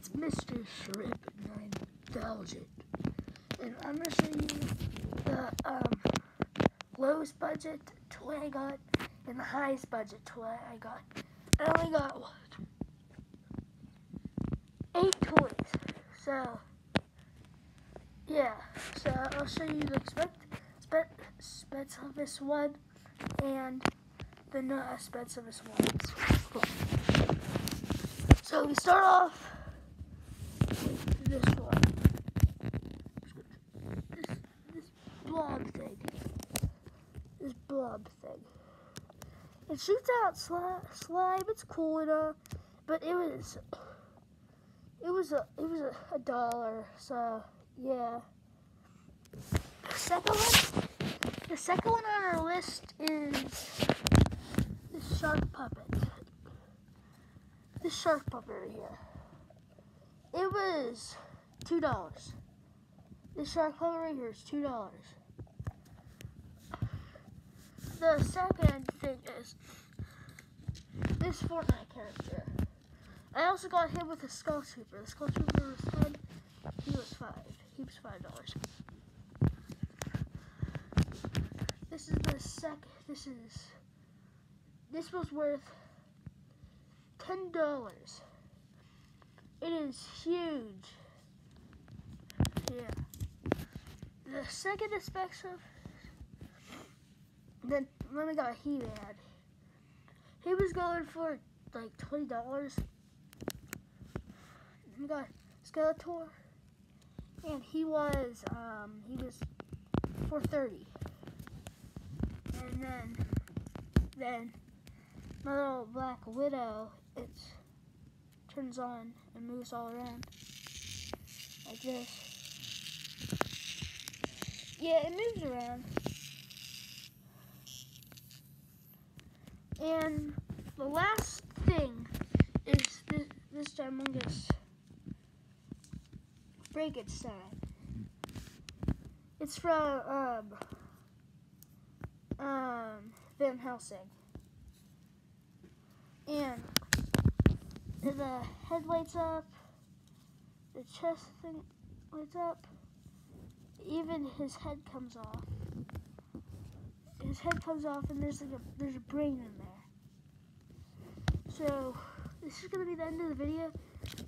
it's Mr. Shrimp 9000. And I'm going to show you the um, lowest budget toy I got and the highest budget toy I got. I only got what? Eight toys. So, yeah. So I'll show you the expect, expect, this one and the not expensivest ones. So we start off this one. This, this blob thing. This blob thing. It shoots out sli slime. It's cool enough, but it was it was a it was a, a dollar. So yeah. The second one. The second one on our list is this shark puppet. This shark puppet right here. It was two dollars. This shark puppet right here is two dollars. The second thing is this Fortnite character. I also got him with a Skull Trooper. The Skull Trooper was ten. He was five. He was five dollars. This is the sec. This is. This was worth ten dollars. It is huge. Yeah. The second expensive. Then when we got He Man. He was going for like twenty dollars. We got Skeletor, and he was um he was four thirty. And then then my little black widow it turns on and moves all around like this. Yeah, it moves around. And the last thing is this, this humongous Frankenstein. It's from um, um, Van Helsing. And the head lights up, the chest thing lights up, even his head comes off. His head comes off and there's like a there's a brain in there. So this is gonna be the end of the video.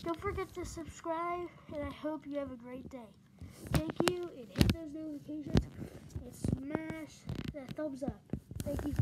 Don't forget to subscribe and I hope you have a great day. Thank you and hit those notifications and smash that thumbs up. Thank you.